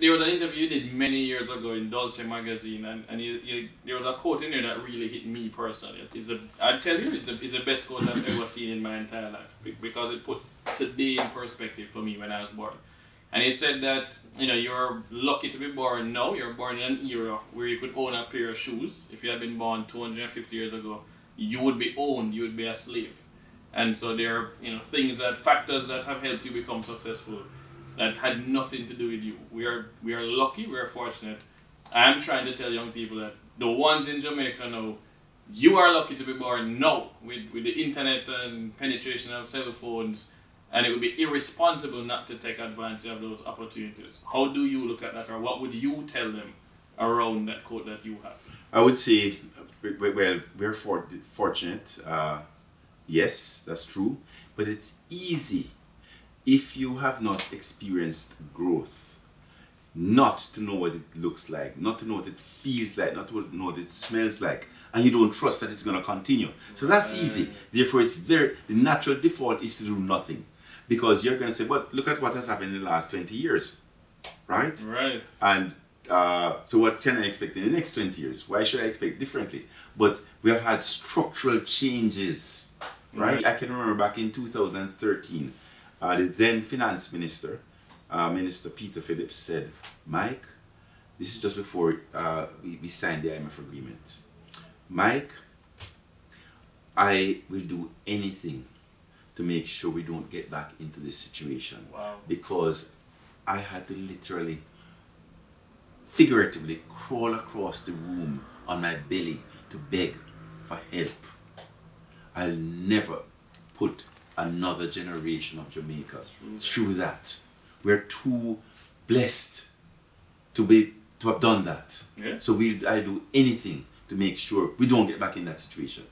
There was an interview you did many years ago in Dolce magazine, and, and you, you, there was a quote in there that really hit me personally. It's a, I tell you, it's the, it's the best quote I've ever seen in my entire life because it put today in perspective for me when I was born. And he said that you know you're lucky to be born now. You're born in an era where you could own a pair of shoes. If you had been born 250 years ago, you would be owned. You would be a slave. And so there are you know things that factors that have helped you become successful that had nothing to do with you. We are we are lucky. We are fortunate. I'm trying to tell young people that the ones in Jamaica know you are lucky to be born now with with the internet and penetration of cell phones and it would be irresponsible not to take advantage of those opportunities. How do you look at that, or what would you tell them around that quote that you have? I would say, well, we're for, fortunate. Uh, yes, that's true, but it's easy if you have not experienced growth, not to know what it looks like, not to know what it feels like, not to know what it smells like, and you don't trust that it's going to continue. So that's easy. Therefore, it's very the natural default is to do nothing because you're going to say, but look at what has happened in the last 20 years, right? Right. And uh, so what can I expect in the next 20 years? Why should I expect differently? But we have had structural changes, right? right. I can remember back in 2013, uh, the then finance minister, uh, Minister Peter Phillips said, Mike, this is just before uh, we, we signed the IMF agreement. Mike, I will do anything to make sure we don't get back into this situation. Wow. Because I had to literally, figuratively crawl across the room on my belly to beg for help. I'll never put another generation of Jamaica through that. We're too blessed to be to have done that. Yeah. So we I do anything to make sure we don't get back in that situation.